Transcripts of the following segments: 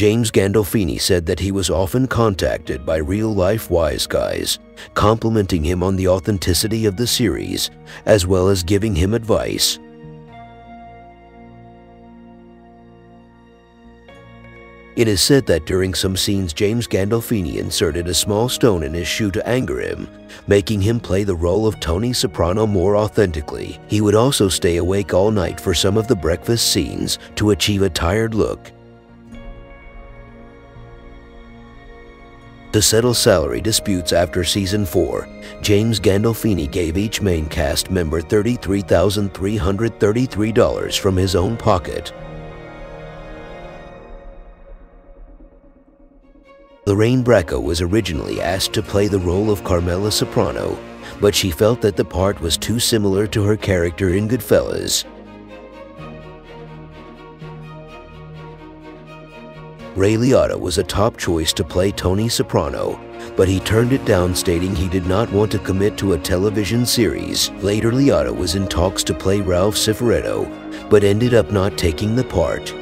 James Gandolfini said that he was often contacted by real-life wise guys, complimenting him on the authenticity of the series, as well as giving him advice. It is said that during some scenes James Gandolfini inserted a small stone in his shoe to anger him, making him play the role of Tony Soprano more authentically. He would also stay awake all night for some of the breakfast scenes to achieve a tired look. To settle salary disputes after season 4, James Gandolfini gave each main cast member $33,333 from his own pocket. Lorraine Bracco was originally asked to play the role of Carmela Soprano, but she felt that the part was too similar to her character in Goodfellas. Ray Liotta was a top choice to play Tony Soprano, but he turned it down stating he did not want to commit to a television series. Later Liotta was in talks to play Ralph Cifaretto, but ended up not taking the part.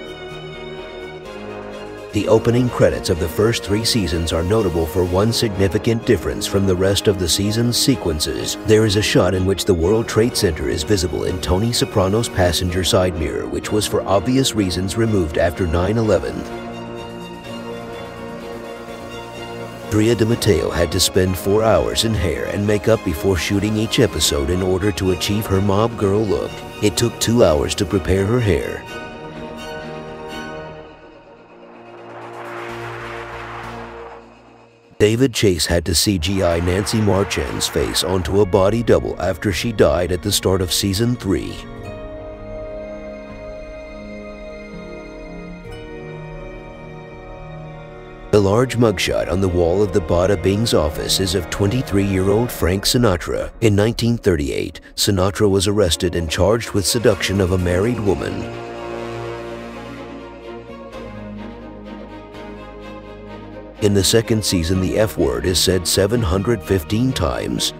The opening credits of the first three seasons are notable for one significant difference from the rest of the season's sequences. There is a shot in which the World Trade Center is visible in Tony Soprano's passenger side mirror, which was for obvious reasons removed after 9-11. Drea de Matteo had to spend four hours in hair and makeup before shooting each episode in order to achieve her mob girl look. It took two hours to prepare her hair. David Chase had to CGI Nancy Marchand's face onto a body double after she died at the start of season 3. The large mugshot on the wall of the Bada Bing's office is of 23-year-old Frank Sinatra. In 1938, Sinatra was arrested and charged with seduction of a married woman. In the second season, the F word is said 715 times.